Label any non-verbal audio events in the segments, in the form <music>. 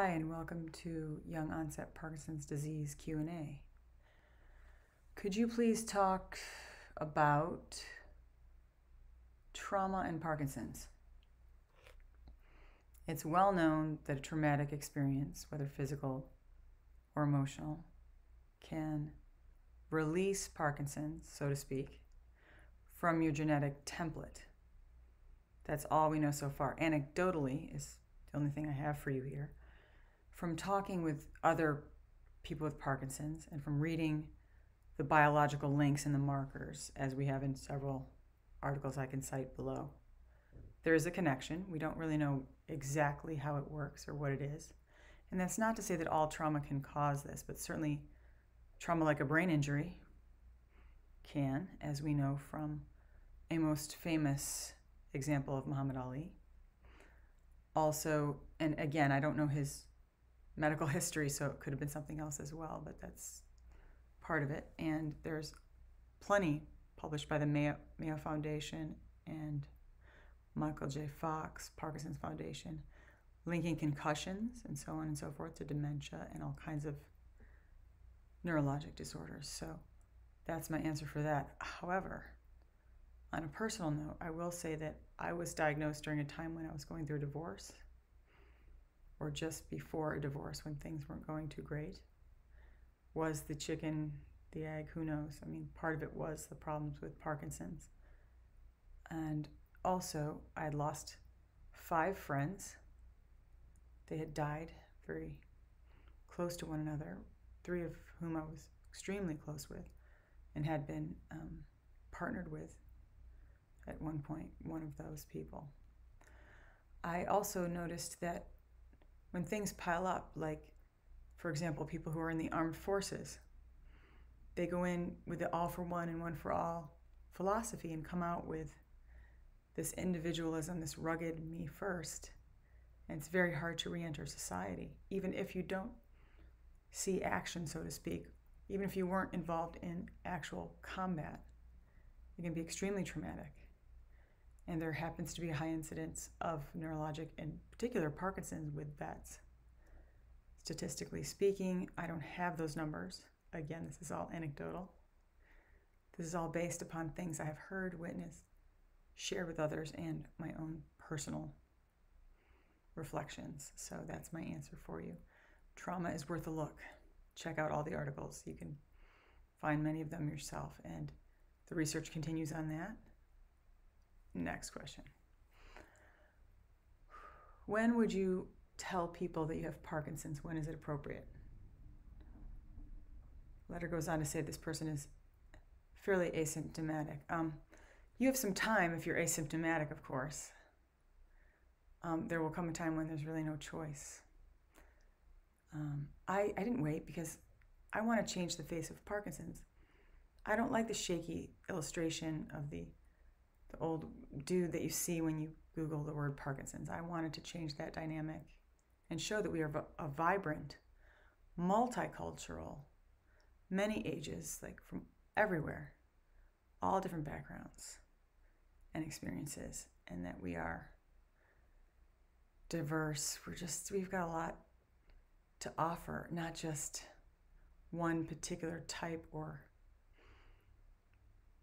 Hi and welcome to Young Onset Parkinson's Disease Q&A. Could you please talk about trauma and Parkinson's? It's well known that a traumatic experience, whether physical or emotional, can release Parkinson's, so to speak, from your genetic template. That's all we know so far. Anecdotally is the only thing I have for you here. From talking with other people with Parkinson's and from reading the biological links and the markers, as we have in several articles I can cite below, there is a connection. We don't really know exactly how it works or what it is. And that's not to say that all trauma can cause this, but certainly trauma like a brain injury can, as we know from a most famous example of Muhammad Ali. Also, and again, I don't know his medical history, so it could have been something else as well, but that's part of it. And there's plenty published by the Mayo, Mayo Foundation and Michael J. Fox, Parkinson's Foundation, linking concussions and so on and so forth to dementia and all kinds of neurologic disorders. So that's my answer for that. However, on a personal note, I will say that I was diagnosed during a time when I was going through a divorce or just before a divorce when things weren't going too great. Was the chicken the egg? Who knows? I mean, part of it was the problems with Parkinson's. And also, I had lost five friends. They had died very close to one another, three of whom I was extremely close with and had been um, partnered with at one point, one of those people. I also noticed that when things pile up, like, for example, people who are in the armed forces, they go in with the all for one and one for all philosophy and come out with this individualism, this rugged me first. And it's very hard to re enter society, even if you don't see action, so to speak, even if you weren't involved in actual combat. It can be extremely traumatic and there happens to be a high incidence of neurologic, in particular Parkinson's, with vets. Statistically speaking, I don't have those numbers. Again, this is all anecdotal. This is all based upon things I have heard, witnessed, shared with others, and my own personal reflections. So that's my answer for you. Trauma is worth a look. Check out all the articles. You can find many of them yourself, and the research continues on that. Next question. When would you tell people that you have Parkinson's? When is it appropriate? Letter goes on to say this person is fairly asymptomatic. Um, you have some time if you're asymptomatic, of course. Um, there will come a time when there's really no choice. Um, I, I didn't wait because I want to change the face of Parkinson's. I don't like the shaky illustration of the the old dude that you see when you Google the word Parkinson's. I wanted to change that dynamic and show that we are a vibrant, multicultural, many ages, like from everywhere, all different backgrounds and experiences, and that we are diverse. We're just, we've got a lot to offer, not just one particular type or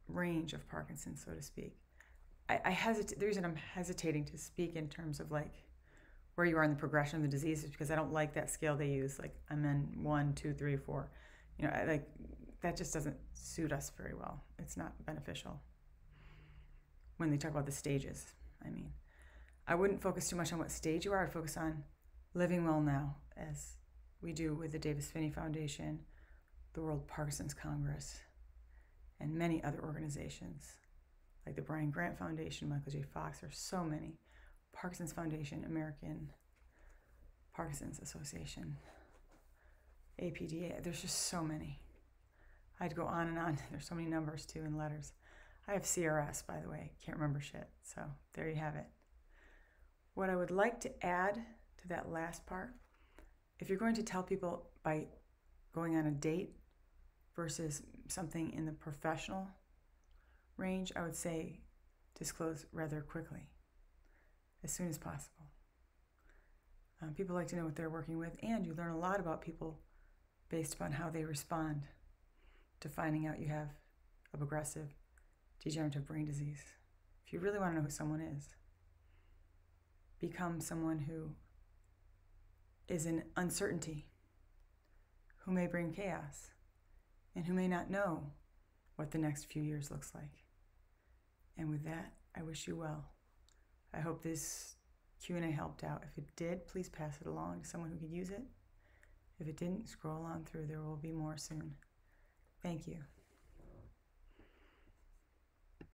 range of Parkinson's, so to speak. I, I hesitate. The reason I'm hesitating to speak in terms of like where you are in the progression of the disease is because I don't like that scale they use. Like I'm in one, two, three, four. You know, I, like that just doesn't suit us very well. It's not beneficial when they talk about the stages. I mean, I wouldn't focus too much on what stage you are. I'd focus on living well now, as we do with the Davis Phinney Foundation, the World Parkinson's Congress, and many other organizations like the Brian Grant Foundation, Michael J. Fox, there's so many. Parkinson's Foundation, American Parkinson's Association, APDA, there's just so many. I'd go on and on. <laughs> There's so many numbers too and letters. I have CRS, by the way. Can't remember shit. So there you have it. What I would like to add to that last part if you're going to tell people by going on a date versus something in the professional range, I would say disclose rather quickly, as soon as possible. Um, people like to know what they're working with, and you learn a lot about people based upon how they respond to finding out you have a progressive degenerative brain disease. If you really want to know who someone is, become someone who is in uncertainty, who may bring chaos, and who may not know what the next few years looks like. And with that, I wish you well. I hope this Q&A helped out. If it did, please pass it along to someone who could use it. If it didn't, scroll on through. There will be more soon. Thank you.